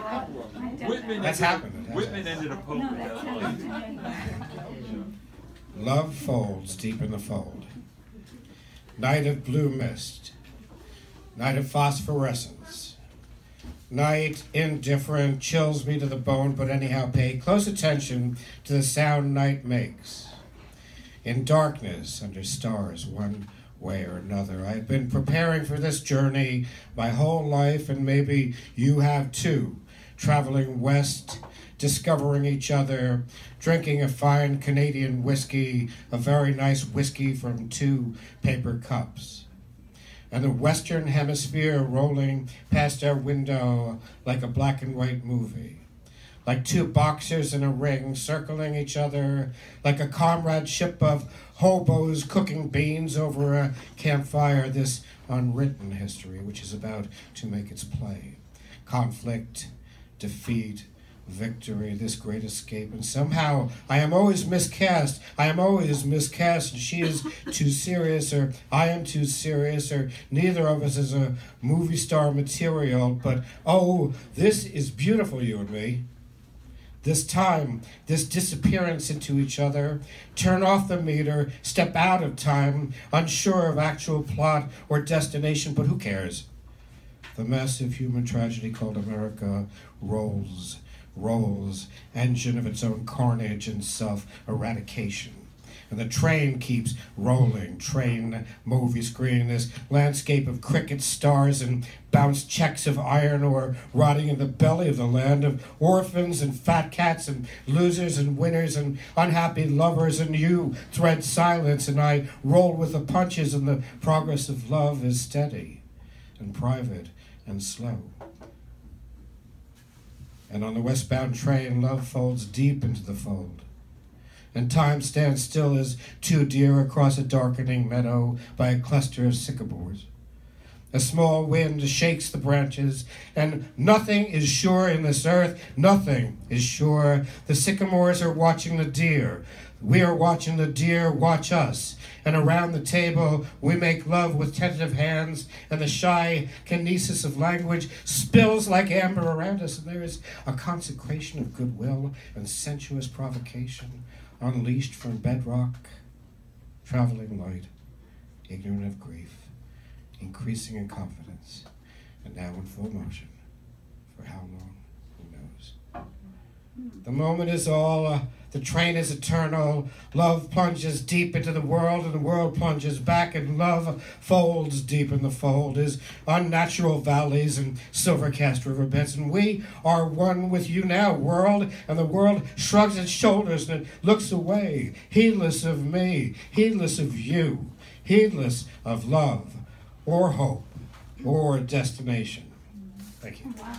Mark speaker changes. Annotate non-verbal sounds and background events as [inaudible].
Speaker 1: Whitman
Speaker 2: That's
Speaker 1: ended,
Speaker 2: happened. It
Speaker 1: Whitman ended a pope
Speaker 3: No,
Speaker 1: with
Speaker 3: that's
Speaker 1: that
Speaker 3: not.
Speaker 1: line.
Speaker 2: Love folds deep in the fold. Night of blue mist. Night of phosphorescence. Night indifferent chills me to the bone, but anyhow pay close attention to the sound night makes. In darkness, under stars, one way or another. I've been preparing for this journey my whole life, and maybe you have too. Traveling west, discovering each other, drinking a fine Canadian whiskey, a very nice whiskey from two paper cups. And the Western Hemisphere rolling past our window like a black and white movie. Like two boxers in a ring circling each other, like a comradeship of hobos cooking beans over a campfire, this unwritten history which is about to make its play. Conflict, defeat, victory, this great escape. And somehow I am always miscast. I am always miscast, and she is [laughs] too serious, or I am too serious, or neither of us is a movie star material. But oh, this is beautiful, you and me. This time, this disappearance into each other, turn off the meter, step out of time, unsure of actual plot or destination, but who cares? The massive human tragedy called America rolls, rolls, engine of its own carnage and self eradication. And the train keeps rolling, train, movie screen, this landscape of cricket stars and bounced checks of iron ore rotting in the belly of the land of orphans and fat cats and losers and winners and unhappy lovers. And you thread silence, and I roll with the punches, and the progress of love is steady and private and slow. And on the westbound train, love folds deep into the fold. And time stands still as two deer across a darkening meadow by a cluster of sycamores. A small wind shakes the branches, and nothing is sure in this earth. Nothing is sure. The sycamores are watching the deer. We are watching the deer watch us. And around the table, we make love with tentative hands, and the shy kinesis of language spills like amber around us. And there is a consecration of goodwill and sensuous provocation unleashed from bedrock, traveling light, ignorant of grief increasing in confidence, and now in full motion. For how long? Who knows? The moment is all, uh, the train is eternal. Love plunges deep into the world, and the world plunges back, and love folds deep in the fold. Is unnatural valleys and silver-cast riverbeds, and we are one with you now, world. And the world shrugs its shoulders and it looks away, heedless of me, heedless of you, heedless of love or hope or destination. Thank you.
Speaker 3: Wow.